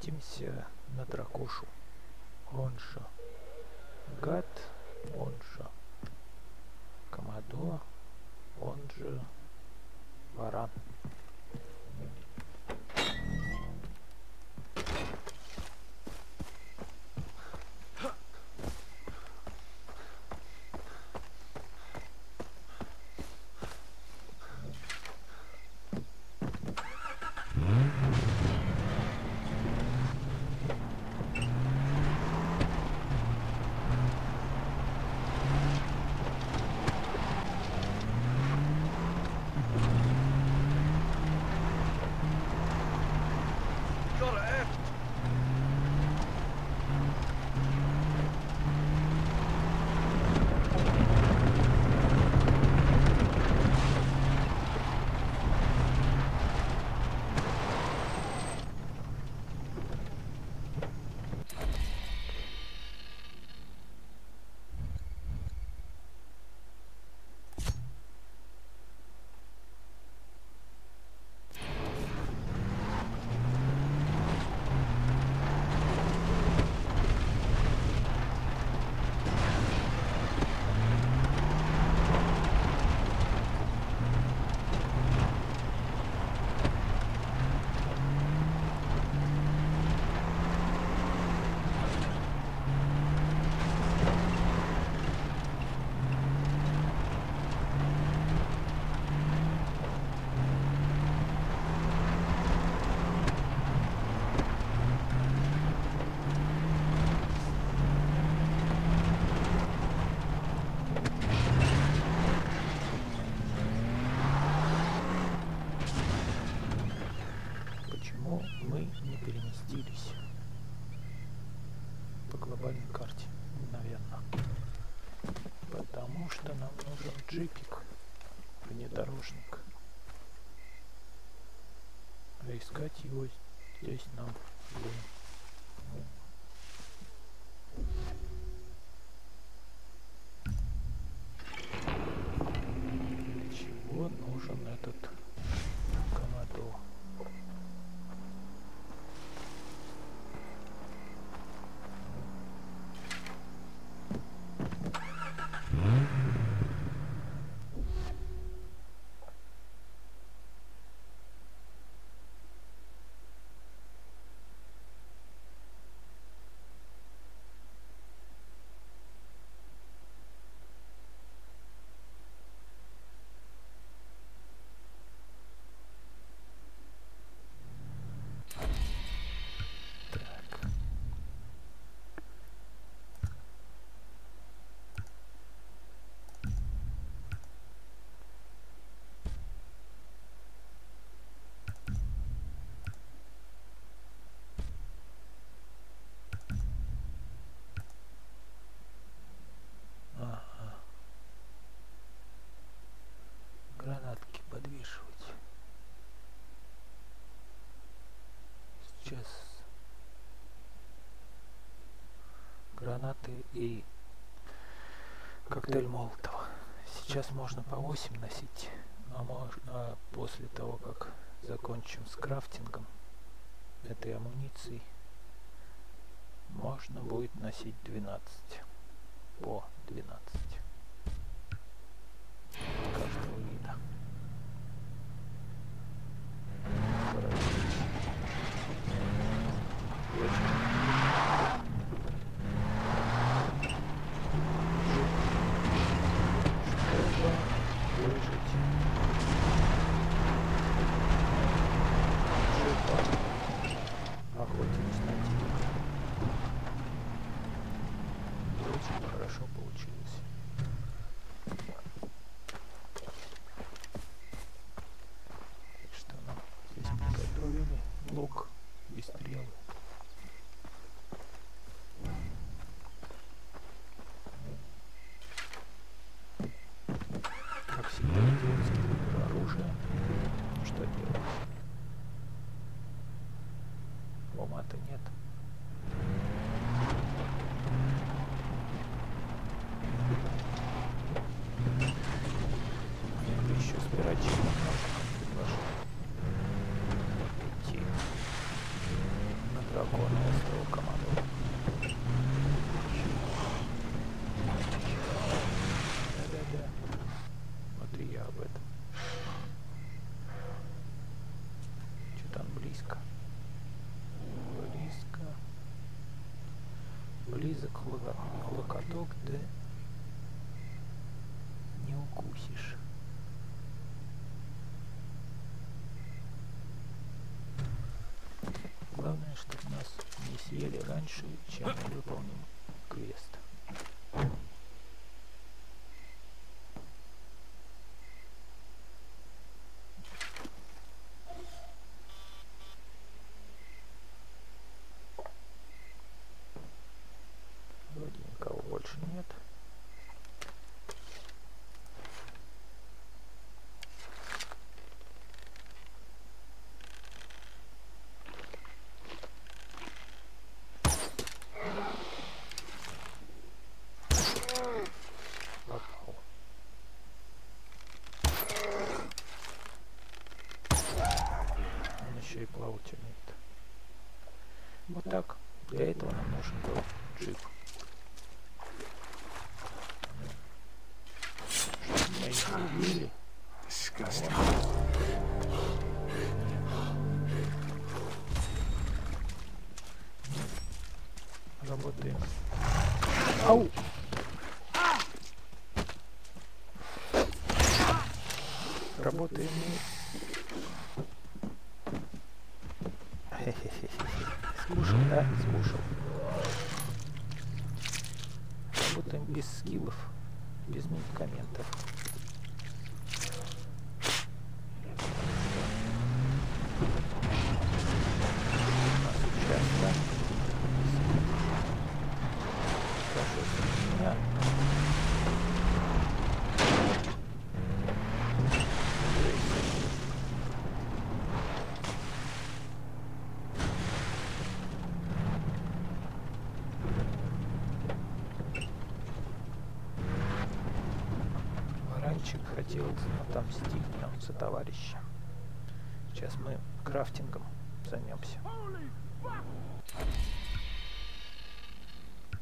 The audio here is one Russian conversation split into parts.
охотимся на дракошу. Он же гад, он же комодо, он же варан. Переместились по глобальной карте? Наверное. Потому что нам нужен джипик, внедорожник. А искать его здесь нам лень. Гранаты и коктейль Молотова. Сейчас можно по 8 носить, а, мож- а после того, как закончим с крафтингом этой амуниции, можно будет носить 12. По 12. Выжить. Близок локо- локоток, да не укусишь. Главное, чтобы нас не съели раньше, чем мы выполним квест. Больше нет. Disgusting. Работаем. Ау! Работаем. Скушал, да? Скушал. Работаем без скиллов, без медикаментов. Хотел отомстить нам за товарища. Сейчас мы крафтингом займемся.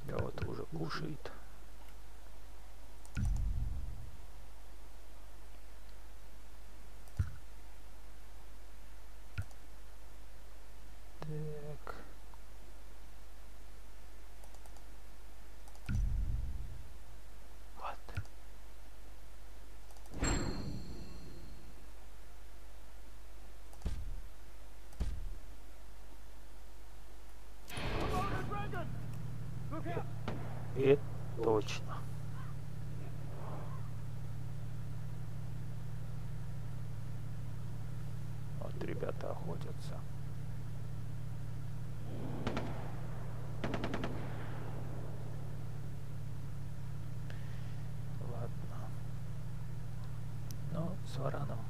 Кого-то уже кушает. Так. Вот. И точно. Вот ребята охотятся. Ладно. Ну, с вараном